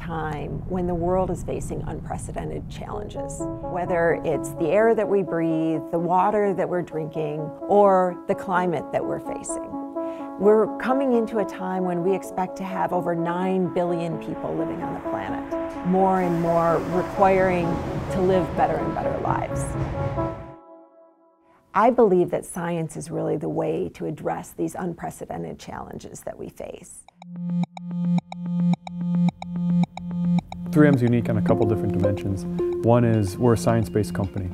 time when the world is facing unprecedented challenges, whether it's the air that we breathe, the water that we're drinking, or the climate that we're facing. We're coming into a time when we expect to have over 9 billion people living on the planet, more and more requiring to live better and better lives. I believe that science is really the way to address these unprecedented challenges that we face. 3M is unique on a couple different dimensions. One is we're a science-based company,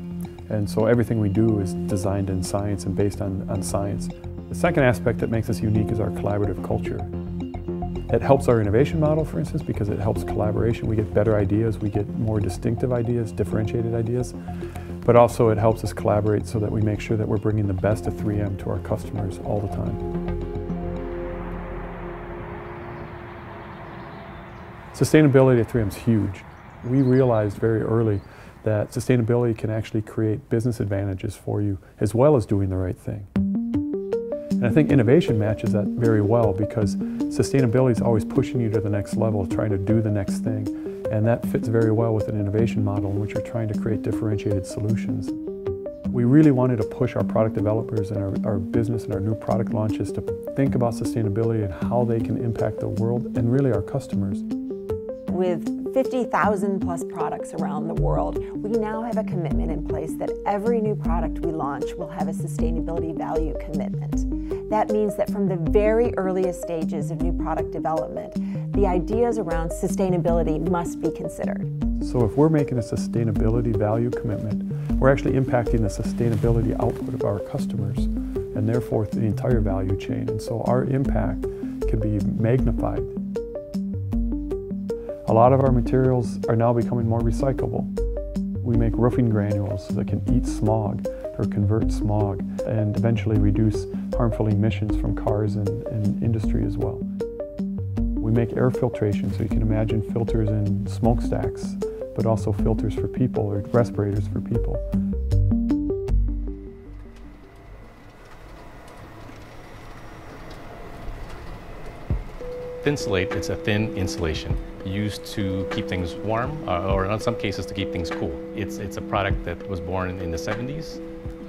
and so everything we do is designed in science and based on, on science. The second aspect that makes us unique is our collaborative culture. It helps our innovation model, for instance, because it helps collaboration. We get better ideas, we get more distinctive ideas, differentiated ideas, but also it helps us collaborate so that we make sure that we're bringing the best of 3M to our customers all the time. Sustainability at 3M is huge. We realized very early that sustainability can actually create business advantages for you as well as doing the right thing. And I think innovation matches that very well because sustainability is always pushing you to the next level, trying to do the next thing. And that fits very well with an innovation model in which you're trying to create differentiated solutions. We really wanted to push our product developers and our, our business and our new product launches to think about sustainability and how they can impact the world and really our customers. With 50,000 plus products around the world, we now have a commitment in place that every new product we launch will have a sustainability value commitment. That means that from the very earliest stages of new product development, the ideas around sustainability must be considered. So if we're making a sustainability value commitment, we're actually impacting the sustainability output of our customers and therefore the entire value chain. And so our impact can be magnified a lot of our materials are now becoming more recyclable. We make roofing granules that can eat smog or convert smog and eventually reduce harmful emissions from cars and, and industry as well. We make air filtration, so you can imagine filters in smokestacks, but also filters for people or respirators for people. Thinsulate, it's a thin insulation used to keep things warm, uh, or in some cases to keep things cool. It's, it's a product that was born in the 70s,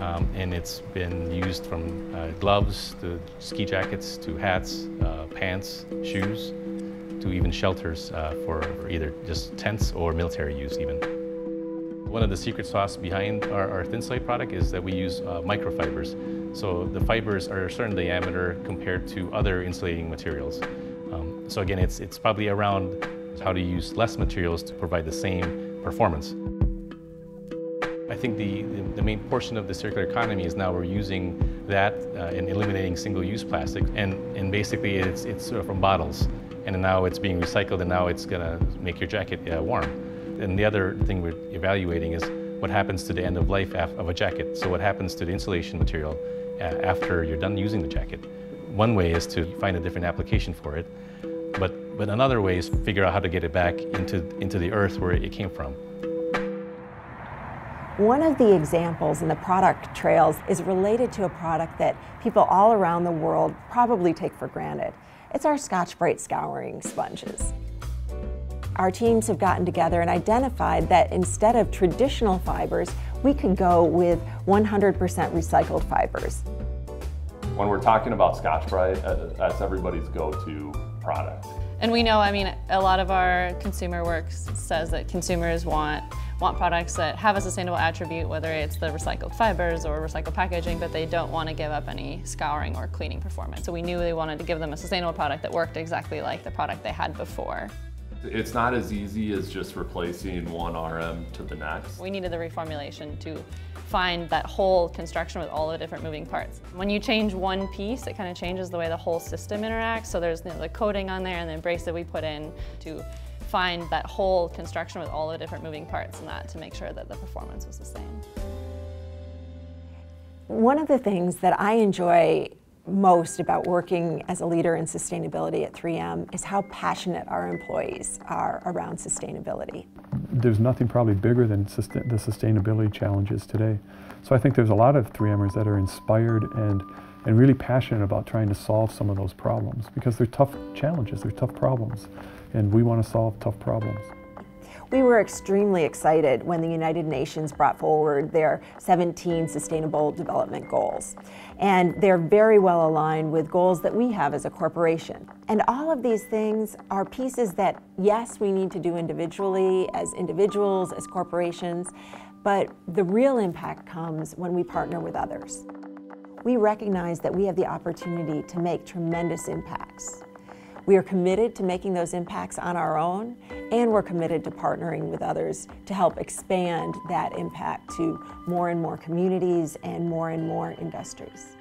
um, and it's been used from uh, gloves to ski jackets to hats, uh, pants, shoes, to even shelters uh, for, for, either just tents or military use even. One of the secret sauce behind our, our Thinsulate product is that we use uh, microfibers. So the fibers are a certain diameter compared to other insulating materials. So again, it's, it's probably around how to use less materials to provide the same performance. I think the, the, main portion of the circular economy is now we're using that uh, in eliminating single-use plastic and, and basically it's, it's sort of from bottles and now it's being recycled and now it's going to make your jacket uh, warm. And the other thing we're evaluating is what happens to the end of life of a jacket. So what happens to the insulation material uh, after you're done using the jacket. One way is to find a different application for it, but, but another way is figure out how to get it back into, into the earth where it came from. One of the examples in the product trails is related to a product that people all around the world probably take for granted. It's our Scotch-Brite scouring sponges. Our teams have gotten together and identified that instead of traditional fibers, we could go with 100% recycled fibers. When we're talking about Scotch-Brite, uh, that's everybody's go-to product. And we know, I mean, a lot of our consumer work says that consumers want want products that have a sustainable attribute, whether it's the recycled fibers or recycled packaging, but they don't want to give up any scouring or cleaning performance. So we knew they wanted to give them a sustainable product that worked exactly like the product they had before. It's not as easy as just replacing one RM to the next. We needed the reformulation to find that whole construction with all the different moving parts. When you change one piece, it kind of changes the way the whole system interacts. So there's you know, the coating on there and the brace that we put in to find that whole construction with all the different moving parts and that to make sure that the performance was the same. One of the things that I enjoy most about working as a leader in sustainability at 3M is how passionate our employees are around sustainability. There's nothing probably bigger than the sustainability challenges today. So I think there's a lot of 3Mers that are inspired and, and really passionate about trying to solve some of those problems because they're tough challenges, they're tough problems. and we want to solve tough problems. We were extremely excited when the United Nations brought forward their 17 Sustainable Development Goals. And they're very well aligned with goals that we have as a corporation. And all of these things are pieces that, yes, we need to do individually, as individuals, as corporations, but the real impact comes when we partner with others. We recognize that we have the opportunity to make tremendous impacts. We are committed to making those impacts on our own, and we're committed to partnering with others to help expand that impact to more and more communities and more and more industries.